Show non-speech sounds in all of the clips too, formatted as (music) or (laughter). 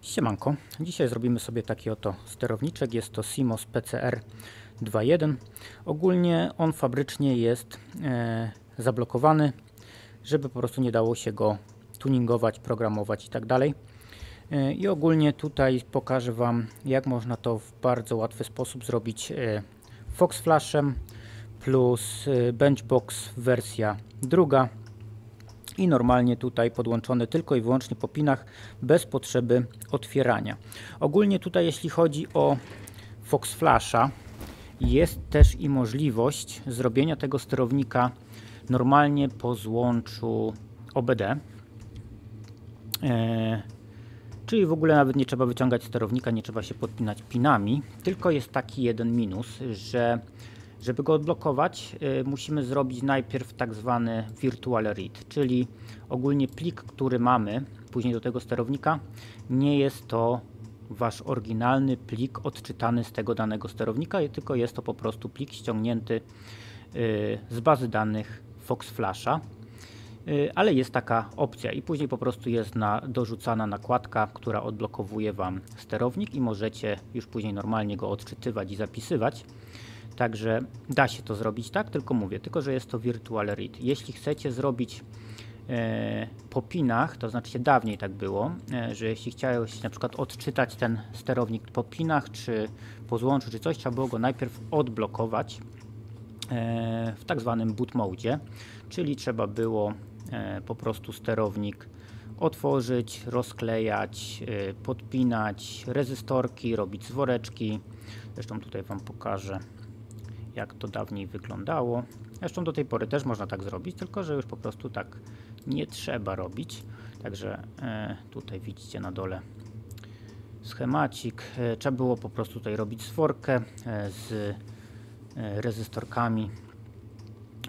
Siemanko, dzisiaj zrobimy sobie taki oto sterowniczek, jest to CMOS PCR 2.1 Ogólnie on fabrycznie jest e, zablokowany, żeby po prostu nie dało się go tuningować, programować i tak dalej. E, I ogólnie tutaj pokażę Wam jak można to w bardzo łatwy sposób zrobić e, Fox Flashem plus e, Benchbox wersja druga i normalnie tutaj podłączony tylko i wyłącznie po pinach bez potrzeby otwierania. Ogólnie tutaj jeśli chodzi o Fox Flasha jest też i możliwość zrobienia tego sterownika normalnie po złączu OBD. E, czyli w ogóle nawet nie trzeba wyciągać sterownika, nie trzeba się podpinać pinami. Tylko jest taki jeden minus, że żeby go odblokować, y, musimy zrobić najpierw tak zwany virtual read, czyli ogólnie plik, który mamy później do tego sterownika, nie jest to wasz oryginalny plik odczytany z tego danego sterownika, tylko jest to po prostu plik ściągnięty y, z bazy danych Fox Flasha. Y, ale jest taka opcja i później po prostu jest na, dorzucana nakładka, która odblokowuje Wam sterownik i możecie już później normalnie go odczytywać i zapisywać. Także da się to zrobić tak, tylko mówię, tylko że jest to virtual read. Jeśli chcecie zrobić e, po pinach, to znaczy dawniej tak było, e, że jeśli chciałeś na przykład odczytać ten sterownik po pinach, czy po złączu, czy coś, trzeba było go najpierw odblokować e, w tak zwanym boot mode, czyli trzeba było e, po prostu sterownik otworzyć, rozklejać, e, podpinać rezystorki, robić zworeczki. Zresztą tutaj Wam pokażę jak to dawniej wyglądało. Zresztą do tej pory też można tak zrobić, tylko że już po prostu tak nie trzeba robić. Także e, tutaj widzicie na dole schemacik. E, trzeba było po prostu tutaj robić sworkę e, z rezystorkami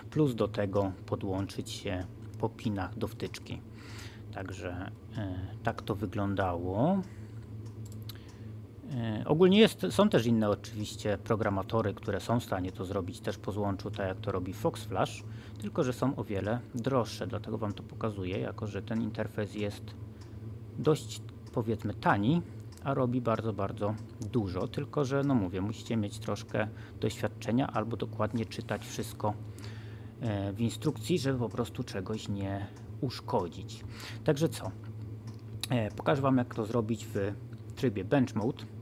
plus do tego podłączyć się po pinach do wtyczki. Także tak to wyglądało. E, ogólnie jest, są też inne oczywiście programatory, które są w stanie to zrobić też po złączu, tak jak to robi Fox Flash, tylko że są o wiele droższe, dlatego Wam to pokazuję, jako że ten interfejs jest dość powiedzmy tani, a robi bardzo, bardzo dużo, tylko że no mówię, musicie mieć troszkę doświadczenia albo dokładnie czytać wszystko e, w instrukcji, żeby po prostu czegoś nie uszkodzić. Także co? E, pokażę Wam jak to zrobić w trybie Bench Mode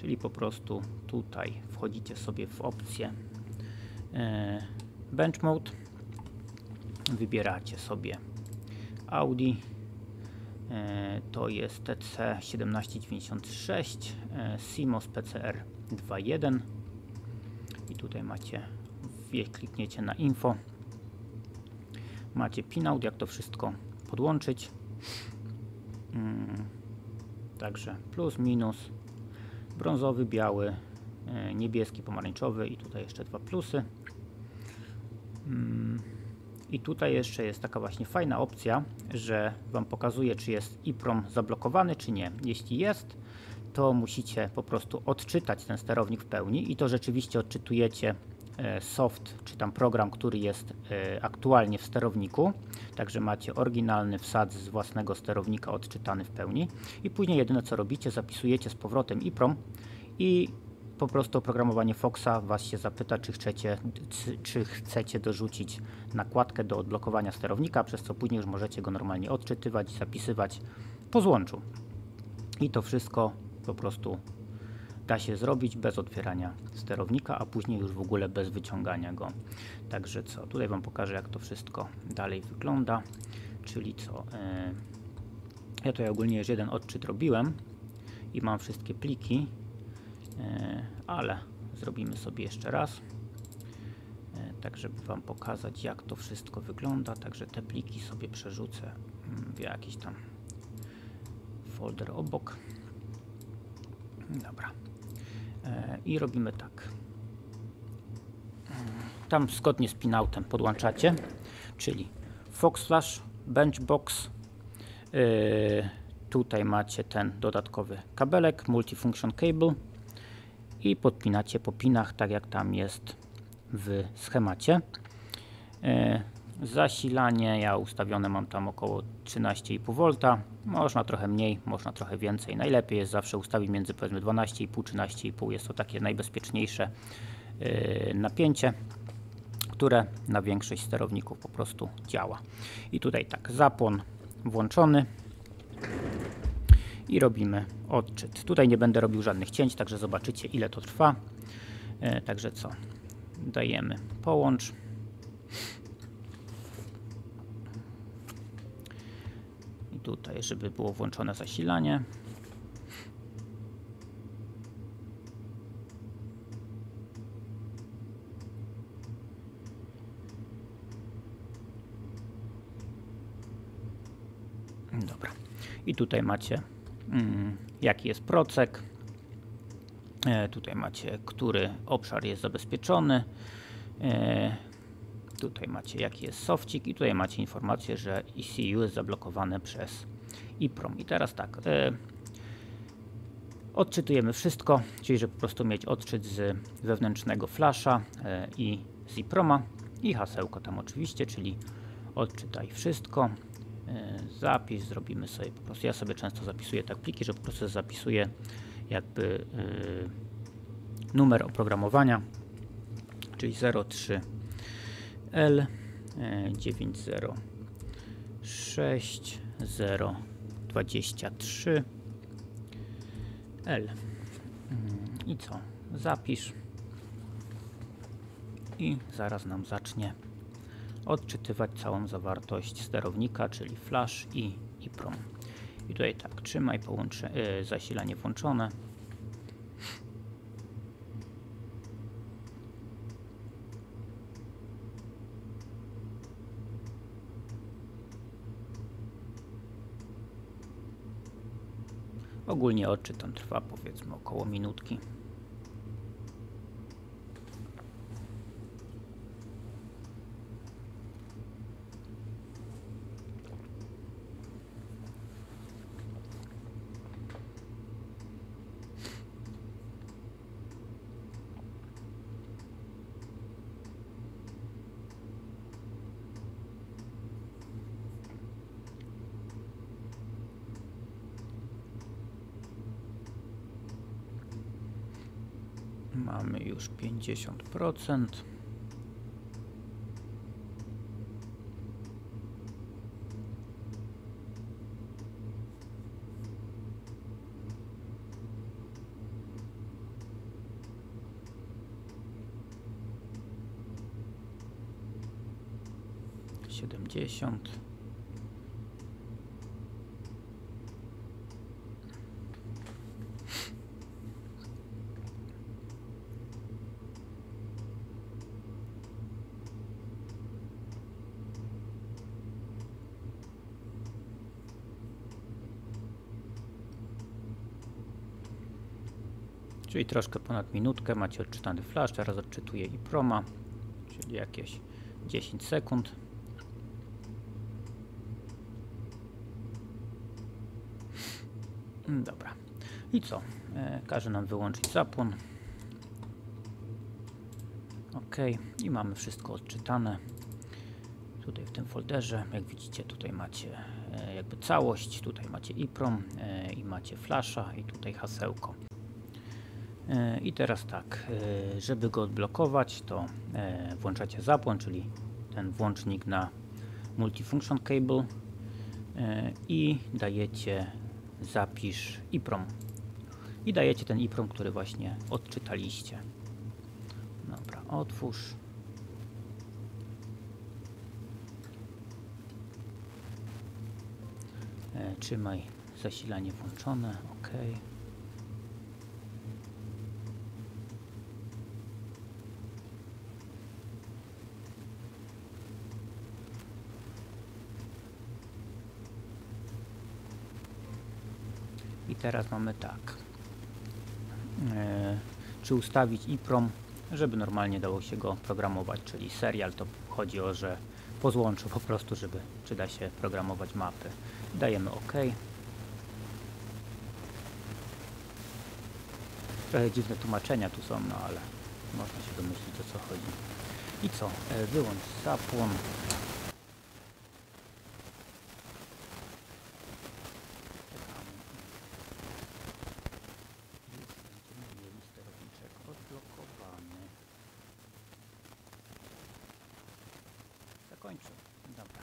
czyli po prostu tutaj wchodzicie sobie w opcję e, Bench Mode. Wybieracie sobie Audi. E, to jest TC1796 e, CMOS PCR 2.1 i tutaj macie klikniecie na info. Macie pinout jak to wszystko podłączyć. Mm, także plus minus brązowy, biały, e, niebieski, pomarańczowy i tutaj jeszcze dwa plusy. Mm, I tutaj jeszcze jest taka właśnie fajna opcja, że Wam pokazuje, czy jest EEPROM zablokowany, czy nie. Jeśli jest, to musicie po prostu odczytać ten sterownik w pełni i to rzeczywiście odczytujecie soft, czy tam program, który jest e, aktualnie w sterowniku. Także macie oryginalny wsad z własnego sterownika odczytany w pełni. I później jedyne co robicie, zapisujecie z powrotem EEPROM i po prostu oprogramowanie Foxa Was się zapyta, czy chcecie, czy chcecie dorzucić nakładkę do odblokowania sterownika, przez co później już możecie go normalnie odczytywać i zapisywać po złączu. I to wszystko po prostu da się zrobić bez otwierania sterownika, a później już w ogóle bez wyciągania go. Także co, tutaj Wam pokażę jak to wszystko dalej wygląda, czyli co, yy, ja tutaj ogólnie już jeden odczyt robiłem i mam wszystkie pliki, yy, ale zrobimy sobie jeszcze raz yy, tak żeby Wam pokazać jak to wszystko wygląda, także te pliki sobie przerzucę w jakiś tam folder obok. Dobra. E, I robimy tak. Tam zgodnie z pinoutem podłączacie, czyli Fox Flash, Benchbox. E, tutaj macie ten dodatkowy kabelek, multifunction cable i podpinacie po pinach, tak jak tam jest w schemacie. E, zasilanie ja ustawione mam tam około 13,5 V. Można trochę mniej, można trochę więcej. Najlepiej jest zawsze ustawić między powiedzmy 12,5, 13,5. Jest to takie najbezpieczniejsze yy, napięcie, które na większość sterowników po prostu działa. I tutaj tak, zapłon włączony i robimy odczyt. Tutaj nie będę robił żadnych cięć, także zobaczycie ile to trwa. Yy, także co? Dajemy połącz. Tutaj, żeby było włączone zasilanie. Dobra. I tutaj macie mm, jaki jest procek. E, tutaj macie, który obszar jest zabezpieczony. E, Tutaj macie jaki jest sofcik i tutaj macie informację, że ECU jest zablokowane przez EEPROM. I teraz tak, e, odczytujemy wszystko, czyli że po prostu mieć odczyt z wewnętrznego flasha e, i z EEPROMa i hasełko tam oczywiście, czyli odczytaj wszystko. E, zapis zrobimy sobie po prostu, ja sobie często zapisuję tak pliki, że po prostu zapisuję jakby numer oprogramowania, czyli 03 L 906023 L i co? Zapisz i zaraz nam zacznie odczytywać całą zawartość sterownika, czyli flash i EEPROM. I tutaj tak, trzymaj połącze, zasilanie włączone. Ogólnie odczyt tam trwa powiedzmy około minutki. Mamy już 50%. Siedemdziesiąt. Czyli troszkę ponad minutkę macie odczytany flash, teraz odczytuję i proma, czyli jakieś 10 sekund. Dobra. I co? E, każe nam wyłączyć zapłon. OK. I mamy wszystko odczytane. Tutaj w tym folderze, jak widzicie, tutaj macie e, jakby całość, tutaj macie EEPROM e, i macie flasha i tutaj hasełko. E, I teraz tak, e, żeby go odblokować, to e, włączacie zapłon, czyli ten włącznik na Multifunction Cable i dajecie zapisz EEPROM. I dajecie ten EEPROM, który właśnie odczytaliście. Dobra, otwórz. Trzymaj zasilanie włączone, OK. I teraz mamy tak. E, czy ustawić EEPROM, żeby normalnie dało się go programować, czyli serial to chodzi o, że po złączu po prostu, żeby czy da się programować mapy. Dajemy OK. Trochę dziwne tłumaczenia tu są, no ale można się domyślić o co chodzi. I co? E, wyłącz zapłon. Dobra.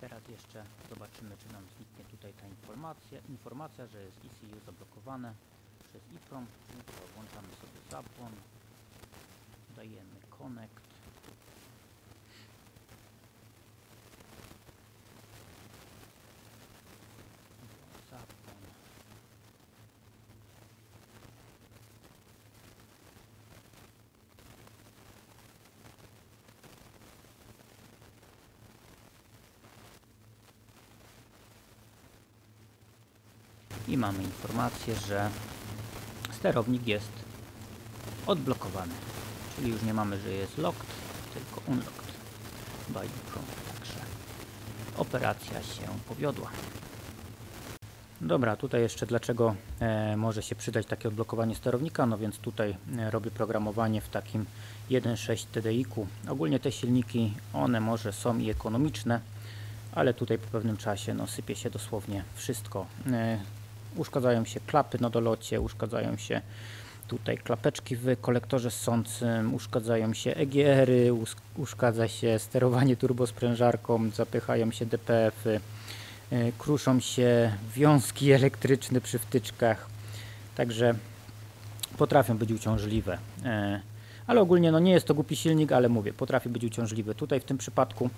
Teraz jeszcze zobaczymy, czy nam zniknie tutaj ta informacja, informacja że jest ECU zablokowane przez EEPROM. Włączamy sobie zapłon. Dajemy connect. Zapłon. I mamy informację, że sterownik jest odblokowany. Czyli już nie mamy, że jest locked, tylko unlocked by Chrome. Także operacja się powiodła. Dobra, tutaj jeszcze dlaczego e, może się przydać takie odblokowanie sterownika, no więc tutaj e, robię programowanie w takim 1.6 TDI-ku. Ogólnie te silniki, one może są i ekonomiczne, ale tutaj po pewnym czasie no, sypie się dosłownie wszystko. E, uszkadzają się klapy na dolocie, uszkadzają się tutaj klapeczki w kolektorze ssącym, uszkadzają się EGR-y, uszkadza się sterowanie turbosprężarką, zapychają się DPF-y, e, kruszą się wiązki (laughs) elektryczne przy wtyczkach, także potrafią być uciążliwe. Ale ogólnie no nie jest to głupi silnik, ale mówię, potrafi być uciążliwy. Tutaj w tym przypadku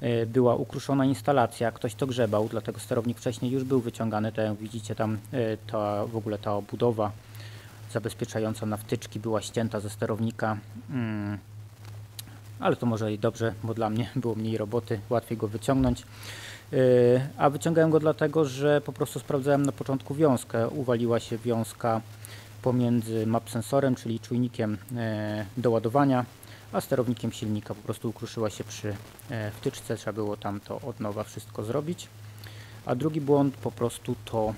e, była ukruszona instalacja, ktoś to grzebał, dlatego sterownik wcześniej już był wyciągany, tak jak widzicie tam e, ta, w ogóle ta obudowa zabezpieczająca na wtyczki była ścięta ze sterownika. Mm. Ale to może i dobrze, bo dla mnie było mniej roboty, łatwiej go wyciągnąć. E, a wyciągałem go dlatego, że po prostu sprawdzałem na początku wiązkę. Uwaliła się wiązka pomiędzy map sensorem, czyli czujnikiem e, do ładowania, a sterownikiem silnika. Po prostu ukruszyła się przy e, wtyczce, trzeba było tam to od nowa wszystko zrobić. A drugi błąd po prostu to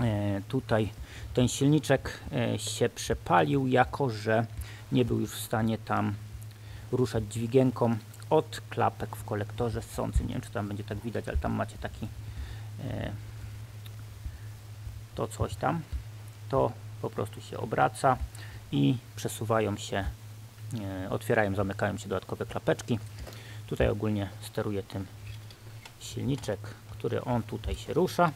e, tutaj ten silniczek się przepalił, jako że nie był już w stanie tam ruszać dźwigienką od klapek w kolektorze ssącym. Nie wiem, czy tam będzie tak widać, ale tam macie taki to coś tam. To po prostu się obraca i przesuwają się, e, otwierają, zamykają się dodatkowe klapeczki. Tutaj ogólnie steruje tym silniczek, który on tutaj się rusza,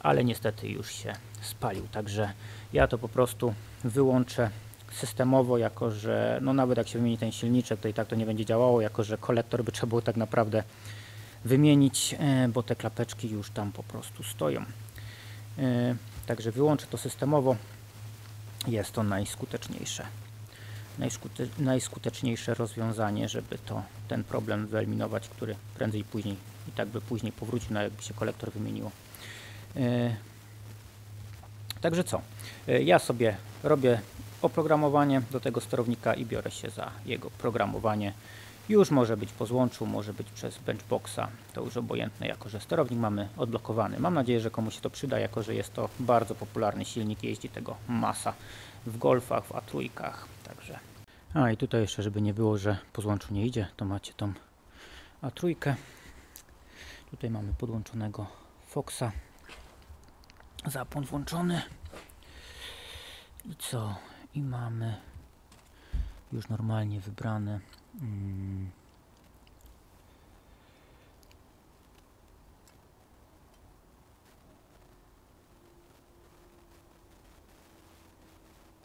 ale niestety już się spalił, także ja to po prostu wyłączę systemowo, jako że no nawet jak się wymieni ten silniczek, to i tak to nie będzie działało, jako że kolektor by (laughs) trzeba było tak naprawdę wymienić, e, bo te klapeczki już tam po prostu stoją. E, Także wyłączę to systemowo. Jest to najskuteczniejsze. Najskute, najskuteczniejsze rozwiązanie, żeby to ten problem wyeliminować, który prędzej później i tak by później powrócił, no jakby się kolektor wymieniło. Yy. Także co? Yy, ja sobie robię oprogramowanie do tego sterownika i biorę się za jego programowanie. Już może być po złączu, może być przez benchboxa, to już obojętne, jako że sterownik mamy odblokowany. Mam nadzieję, że komuś się to przyda, jako że jest to bardzo popularny silnik, jeździ tego masa w Golfach, w A3, także... A i tutaj jeszcze, żeby nie było, że po złączu nie idzie, to macie tą A3. Tutaj mamy podłączonego Foxa. Zapłon włączony. I co? I mamy już normalnie wybrane Mm.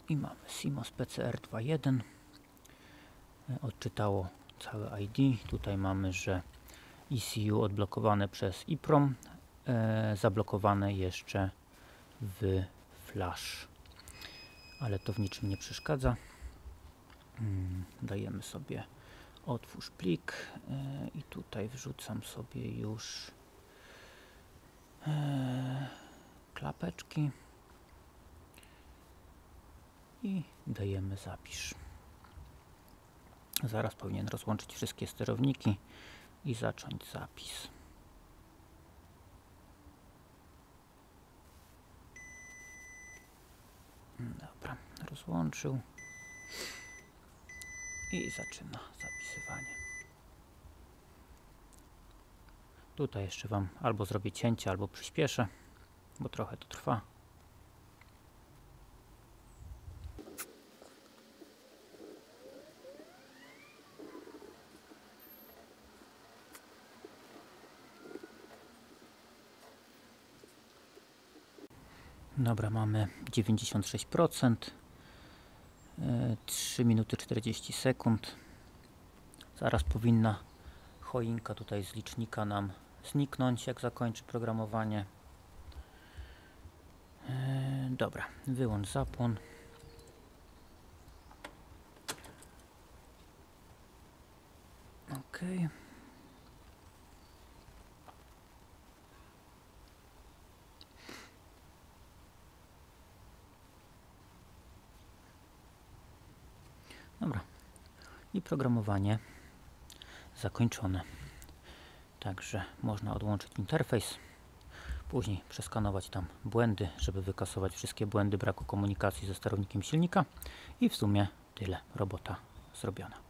I mamy CMOS PCR 2.1 odczytało całe ID. Tutaj mamy, że ECU odblokowane przez EEPROM, e, zablokowane jeszcze w flash, ale to w niczym nie przeszkadza. Hmm, dajemy sobie otwórz plik e, i tutaj wrzucam sobie już e, klapeczki i dajemy zapisz. Zaraz powinien rozłączyć wszystkie sterowniki i zacząć zapis. Dobra, rozłączył i zaczyna zapisywanie. Tutaj jeszcze Wam albo zrobię cięcie, albo przyspieszę, bo trochę to trwa. Dobra, mamy 96% e, 3 minuty 40 sekund. Zaraz powinna choinka tutaj z licznika nam zniknąć, jak zakończy programowanie. E, Dobra, wyłącz zapłon. Ok. Dobra. I programowanie zakończone. Także można odłączyć interfejs. Później przeskanować tam błędy, żeby wykasować wszystkie błędy braku komunikacji ze sterownikiem silnika. I w sumie tyle. Robota zrobiona.